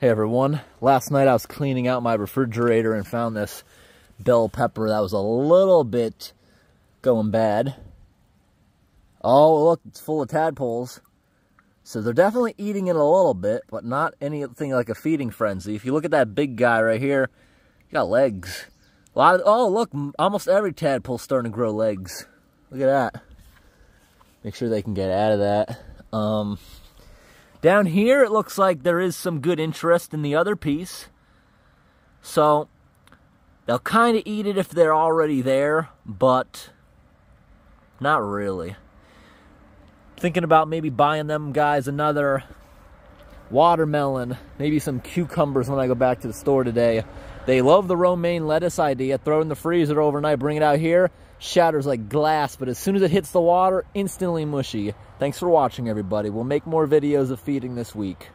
Hey everyone, last night I was cleaning out my refrigerator and found this bell pepper that was a little bit going bad. Oh, look, it's full of tadpoles. So they're definitely eating it a little bit, but not anything like a feeding frenzy. If you look at that big guy right here, he got legs. A lot of, oh, look, almost every tadpole's starting to grow legs. Look at that. Make sure they can get out of that. Um, down here, it looks like there is some good interest in the other piece. So, they'll kind of eat it if they're already there, but not really. Thinking about maybe buying them guys another watermelon, maybe some cucumbers when I go back to the store today. They love the romaine lettuce idea. Throw it in the freezer overnight, bring it out here, shatters like glass, but as soon as it hits the water, instantly mushy. Thanks for watching, everybody. We'll make more videos of feeding this week.